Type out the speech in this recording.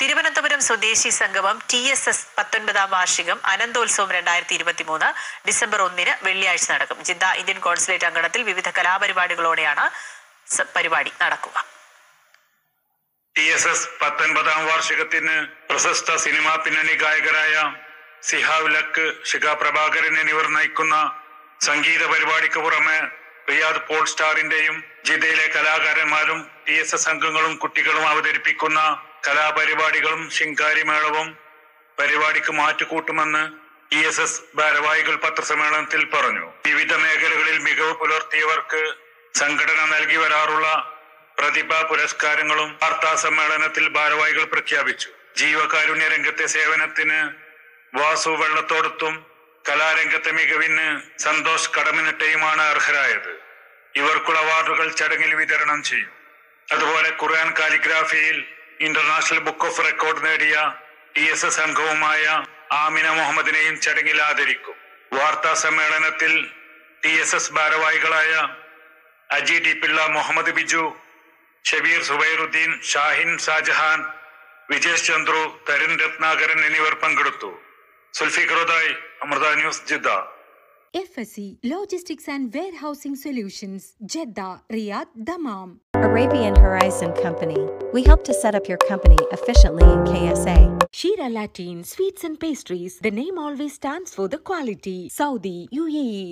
തിരുവനന്തപുരം സ്വദേശി സംഗമം T S S പത്തൊൻപതാം വാർഷികം അനന്തോത്സവം രണ്ടായിരത്തി ഇരുപത്തി മൂന്ന് ഡിസംബർ ഒന്നിന് വെള്ളിയാഴ്ച നടക്കും. ജിദ്ദ ഇന്ത്യൻ കോൺസുലേറ്റ് അങ്കണത്തിൽ വിവിധ കലാപരിപാടികളോടെയാണ് പരിപാടി നടക്കുക. ടി എസ് എസ് പത്തൊൻപതാം വാർഷികത്തിന് പ്രശസ്ത സിനിമാ പിന്നണി ഗായകരായ സിഹാവ് ലക്ക് ശിഖ പ്രഭാകരൻ എന്നിവർ നയിക്കുന്ന സംഗീത പരിപാടിക്ക് പുറമെ റിയാദ് പോൾ സ്റ്റാറിന്റെയും ജിദ്ദയിലെ കലാകാരന്മാരും ടി എസ് എസ് അംഗങ്ങളും കുട്ടികളും അവതരിപ്പിക്കുന്ന കലാപരിപാടികളും ശിങ്കാരിമേളവും പരിപാടിക്ക് മാറ്റുകൂട്ടുമെന്ന് ഇ എസ് എസ് ഭാരവാഹികൾ പത്രസമ്മേളനത്തിൽ പറഞ്ഞു. വിവിധ മേഖലകളിൽ മികവ് പുലർത്തിയവർക്ക് സംഘടന നൽകി വരാറുള്ള പ്രതിഭാ പുരസ്കാരങ്ങളും വാർത്താ സമ്മേളനത്തിൽ ഭാരവാഹികൾ പ്രഖ്യാപിച്ചു. ജീവകാരുണ്യ രംഗത്തെ സേവനത്തിന് വാസു വെള്ളത്തോടത്തും കലാരംഗത്തെ മികവിന് സന്തോഷ് കടമിനിട്ടയുമാണ് അർഹരായത്. ഇവർക്കുള്ള അവാർഡുകൾ ചടങ്ങിൽ വിതരണം ചെയ്യും. അതുപോലെ ഖുർആൻ കാലിഗ്രാഫിയിൽ ഇന്റർനാഷണൽ ബുക്ക് ഓഫ് റെക്കോർഡ് നേടിയ ടി എസ് എസ് അംഗവുമായ ആമിന മുഹമ്മദിനെയും ചടങ്ങിൽ ആദരിക്കും. വാർത്താ സമ്മേളനത്തിൽ ടി എസ് എസ് ഭാരവാഹികളായ അജി ഡി പിള്ള മുഹമ്മദ് ബിജു ഷബീർ സുബൈറുദ്ദീൻ ഷാഹിൻ ഷാജഹാൻ വിജേഷ് ചന്ദ്രു തരുൺ രത്നാകരൻ എന്നിവർ പങ്കെടുത്തു. സുൽഫിഖറുദായി Amrita news Jeddah. F S C logistics and warehousing solutions Jeddah Riyadh Dammam. Arabian Horizon Company. We help to set up your company efficiently in KSA. Shira Latin Sweets and Pastries. The name always stands for the quality. Saudi, UAE.